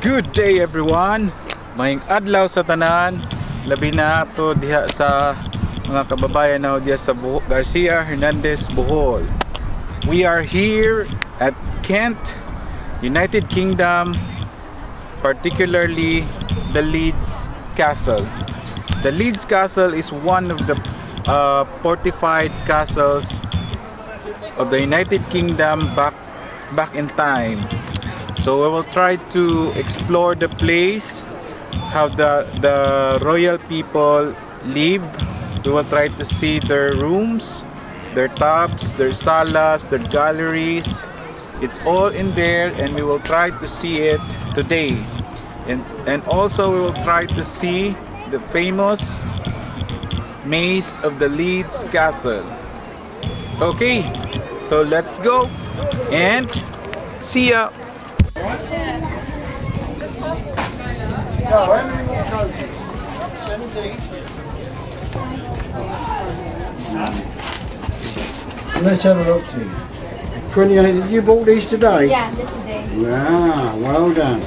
Good day everyone. Maying adlaw sa tanan. Labi na to diha sa mga kababayan na diha sa Buho, Garcia Hernandez Bohol. We are here at Kent, United Kingdom, particularly the Leeds Castle. The Leeds Castle is one of the uh, fortified castles of the United Kingdom back back in time. So we will try to explore the place, how the the royal people live. We will try to see their rooms, their tubs, their salas, their galleries. It's all in there and we will try to see it today. And and also we will try to see the famous maze of the Leeds Castle. Okay, so let's go and see ya. Let's have a look, see. 28, did you bought these today? Yeah, just today. Ah, well done.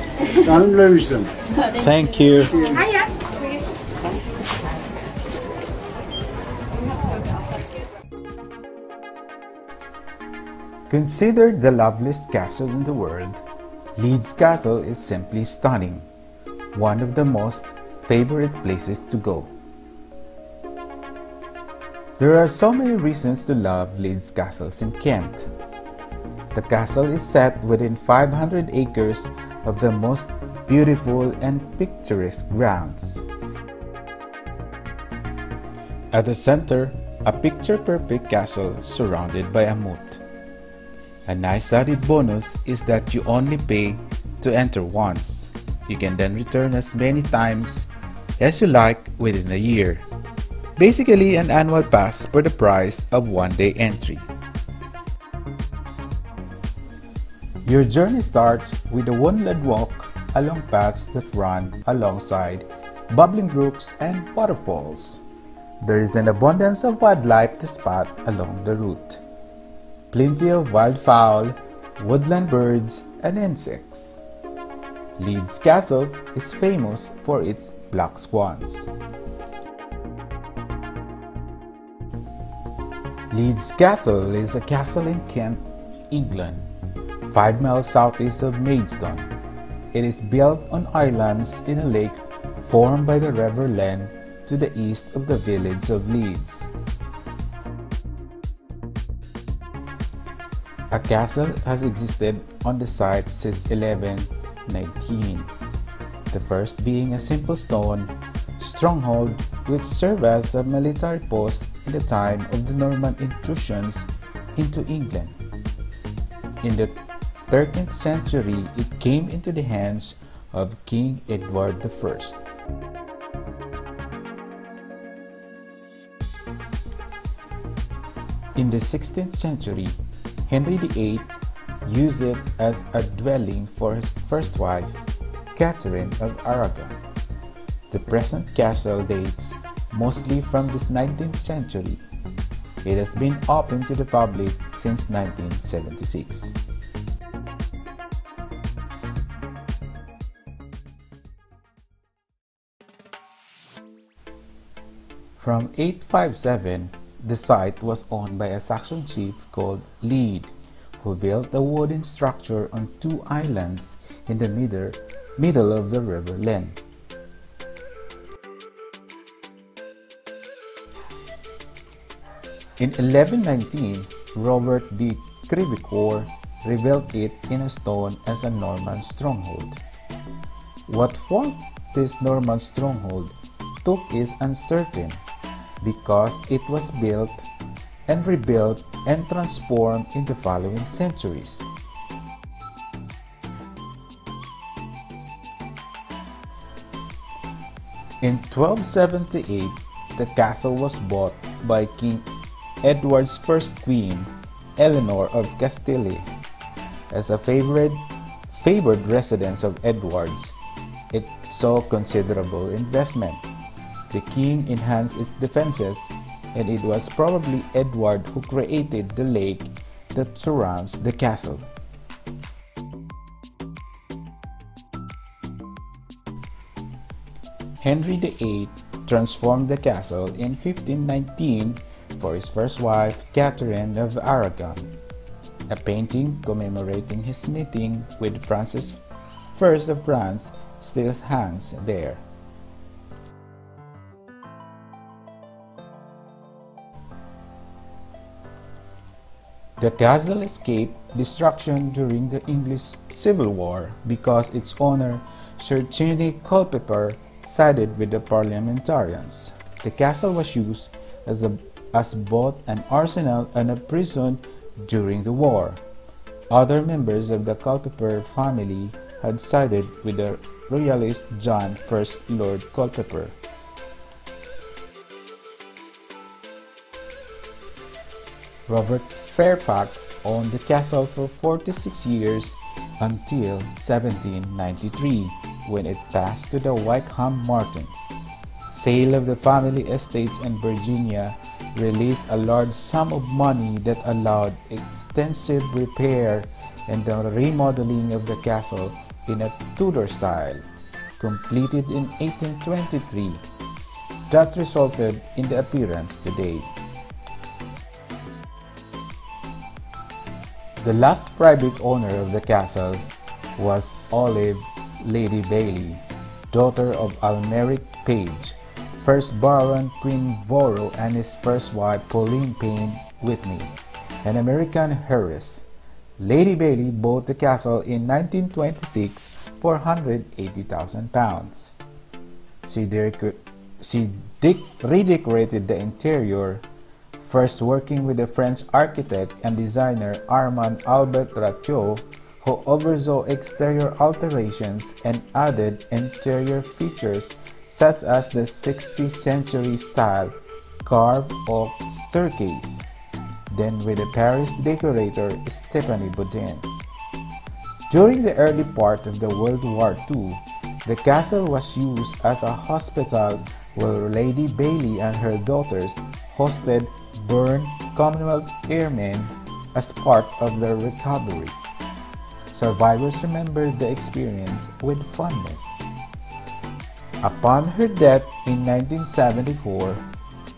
Don't lose them. Thank you. Hiya. Considered the loveliest castle in the world, Leeds Castle is simply stunning, one of the most favorite places to go. There are so many reasons to love Leeds Castles in Kent. The castle is set within 500 acres of the most beautiful and picturesque grounds. At the center, a picture-perfect castle surrounded by a moat. A nice added bonus is that you only pay to enter once. You can then return as many times as you like within a year. Basically, an annual pass for the price of one day entry. Your journey starts with a one-led walk along paths that run alongside bubbling brooks and waterfalls. There is an abundance of wildlife to spot along the route. Plenty of wildfowl, woodland birds, and insects. Leeds Castle is famous for its black swans. Leeds Castle is a castle in Kent, England, 5 miles southeast of Maidstone. It is built on islands in a lake formed by the River Len to the east of the village of Leeds. A castle has existed on the site since 1119, the first being a simple stone stronghold which served as a military post in the time of the Norman intrusions into England. In the 13th century, it came into the hands of King Edward I. In the 16th century, Henry VIII used it as a dwelling for his first wife, Catherine of Aragon. The present castle dates mostly from the 19th century. It has been open to the public since 1976. From 857, the site was owned by a Saxon chief called Lead, who built a wooden structure on two islands in the middle, middle of the River Len. In 1119, Robert de Crevecoeur rebuilt it in a stone as a Norman stronghold. What form this Norman stronghold took is uncertain because it was built and rebuilt and transformed in the following centuries. In 1278, the castle was bought by King Edward's first queen, Eleanor of Castile. As a favorite, favored residence of Edward's, it saw considerable investment. The king enhanced its defenses, and it was probably Edward who created the lake that surrounds the castle. Henry VIII transformed the castle in 1519 for his first wife, Catherine of Aragon. A painting commemorating his meeting with Francis I of France still hangs there. The castle escaped destruction during the English Civil War because its owner, Sir Cheney Culpeper, sided with the parliamentarians. The castle was used as, a, as both an arsenal and a prison during the war. Other members of the Culpeper family had sided with the royalist John First Lord Culpeper. Robert Fairfax owned the castle for 46 years until 1793 when it passed to the Wykeham Martins. Sale of the family estates in Virginia released a large sum of money that allowed extensive repair and the remodeling of the castle in a Tudor style, completed in 1823. That resulted in the appearance today. The last private owner of the castle was Olive Lady Baillie, daughter of Almeric Page, first Baron Queenborough and his first wife Pauline Payne Whitney, an American heiress. Lady Baillie bought the castle in 1926 for 180,000 pounds. She, she redecorated the interior first working with the French architect and designer Armand Albert Rateau, who oversaw exterior alterations and added interior features such as the 16th century style carved oak staircase, then with the Paris decorator Stephanie Boudin. During the early part of the World War II, the castle was used as a hospital where Lady Baillie and her daughters hosted burned Commonwealth airmen as part of their recovery. Survivors remember the experience with fondness. Upon her death in 1974,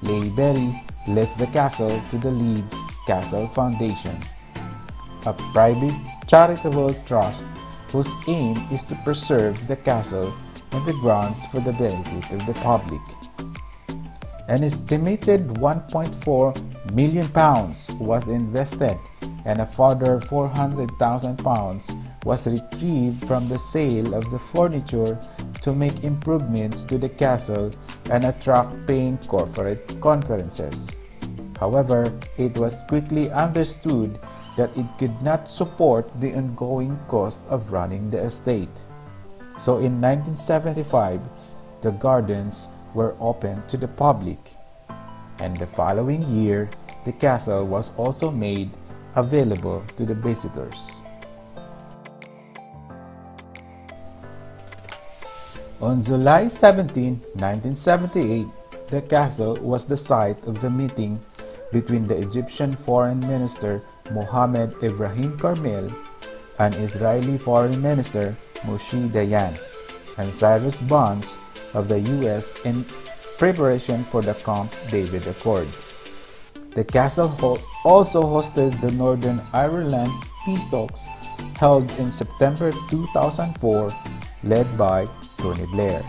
Lady Betty left the castle to the Leeds Castle Foundation, a private charitable trust whose aim is to preserve the castle and the grounds for the benefit of the public. An estimated 1.4 million pounds was invested and a further 400,000 pounds was retrieved from the sale of the furniture to make improvements to the castle and attract paying corporate conferences. However, it was quickly understood that it could not support the ongoing cost of running the estate. So in 1975, the gardens were open to the public, and the following year the castle was also made available to the visitors. On July 17, 1978, the castle was the site of the meeting between the Egyptian Foreign Minister Mohammed Ibrahim Kamel and Israeli Foreign Minister Moshe Dayan and Cyrus Vance of the U.S. in preparation for the Camp David Accords. The castle also hosted the Northern Ireland peace talks held in September 2004, led by Tony Blair.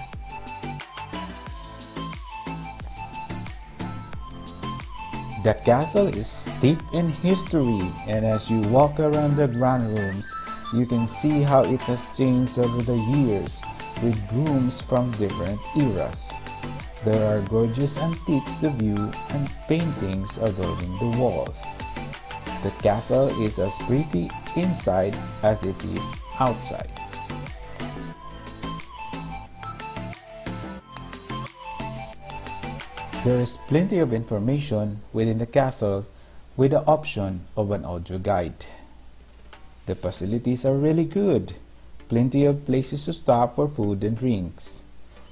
The castle is steeped in history, and as you walk around the grand rooms, you can see how it has changed over the years with rooms from different eras. There are gorgeous antiques to view and paintings adorning the walls. The castle is as pretty inside as it is outside. There is plenty of information within the castle with the option of an audio guide. The facilities are really good plenty of places to stop for food and drinks,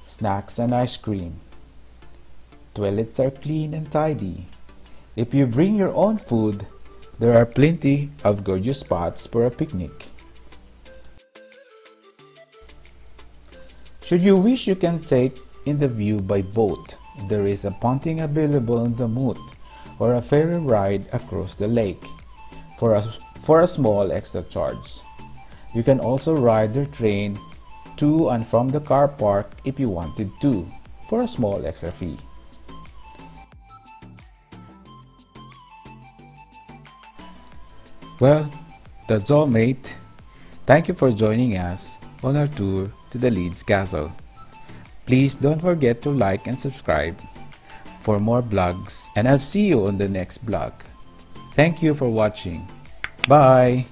snacks and ice cream. Toilets are clean and tidy. If you bring your own food, there are plenty of gorgeous spots for a picnic. Should you wish, you can take in the view by boat. There is a pontoon available on the moat or a ferry ride across the lake for a, for a small extra charge. You can also ride the train to and from the car park if you wanted to for a small extra fee. Well, that's all mate. Thank you for joining us on our tour to the Leeds Castle. Please don't forget to like and subscribe for more blogs and I'll see you on the next blog. Thank you for watching. Bye!